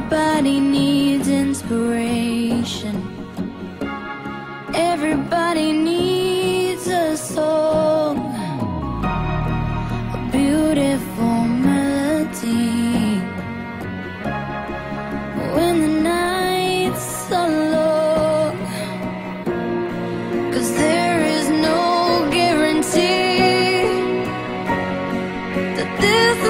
Everybody needs inspiration. Everybody needs a song, a beautiful melody. When the nights are long, cause there is no guarantee that this.